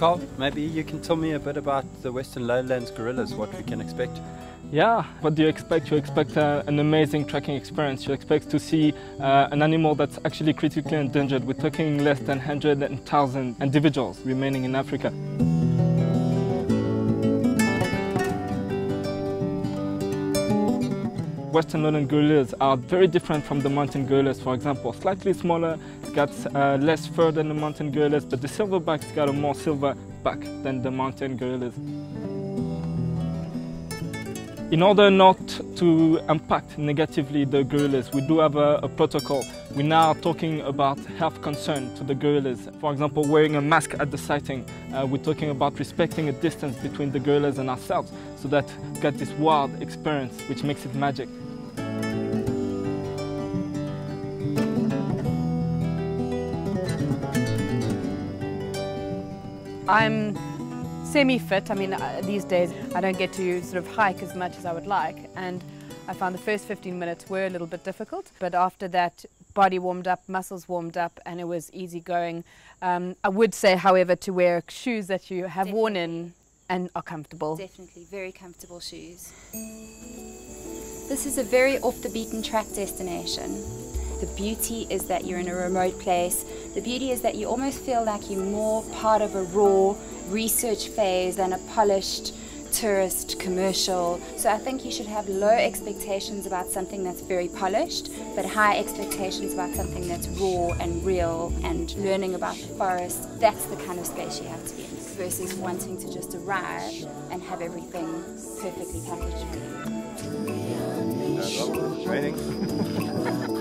Carl, maybe you can tell me a bit about the Western Lowlands gorillas, what we can expect. Yeah, what do you expect? You expect uh, an amazing trekking experience. You expect to see uh, an animal that's actually critically endangered. We're talking less than 100,000 individuals remaining in Africa. Western lowland gorillas are very different from the mountain gorillas, for example. Slightly smaller, got uh, less fur than the mountain gorillas, but the silverback's got a more silver back than the mountain gorillas. In order not to impact negatively the gorillas, we do have a, a, protocol. We're now talking about health concern to the gorillas. For example, wearing a mask at the sighting. Uh, we're talking about respecting a distance between the gorillas and ourselves so that we get this wild experience which makes it magic. I'm semi-fit. I mean, uh, these days I don't get to sort of hike as much as I would like, and I found the first 15 minutes were a little bit difficult, but after that, body warmed up, muscles warmed up, and it was easy going. Um, I would say, however, to wear shoes that you have Definitely. worn in and are comfortable. Definitely, very comfortable shoes. This is a very off the beaten track destination. The beauty is that you're in a remote place. The beauty is that you almost feel like you're more part of a raw research phase than a polished tourist commercial. So I think you should have low expectations about something that's very polished, but high expectations about something that's raw and real and learning about the forest. That's the kind of space you have to be in versus wanting to just arrive and have everything perfectly packaged for you.